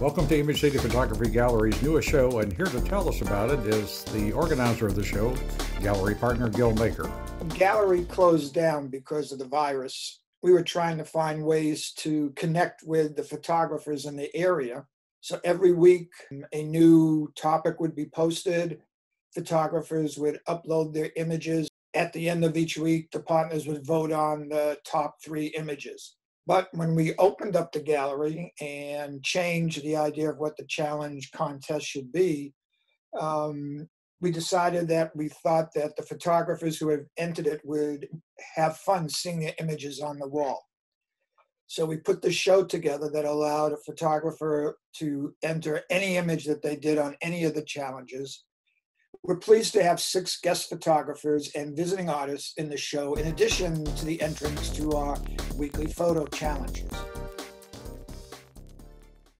Welcome to Image City Photography Gallery's newest show, and here to tell us about it is the organizer of the show, gallery partner Gil Maker. Gallery closed down because of the virus. We were trying to find ways to connect with the photographers in the area. So every week, a new topic would be posted. Photographers would upload their images. At the end of each week, the partners would vote on the top three images. But when we opened up the gallery and changed the idea of what the challenge contest should be, um, we decided that we thought that the photographers who have entered it would have fun seeing their images on the wall. So we put the show together that allowed a photographer to enter any image that they did on any of the challenges. We're pleased to have six guest photographers and visiting artists in the show, in addition to the entrants to our weekly photo challenges.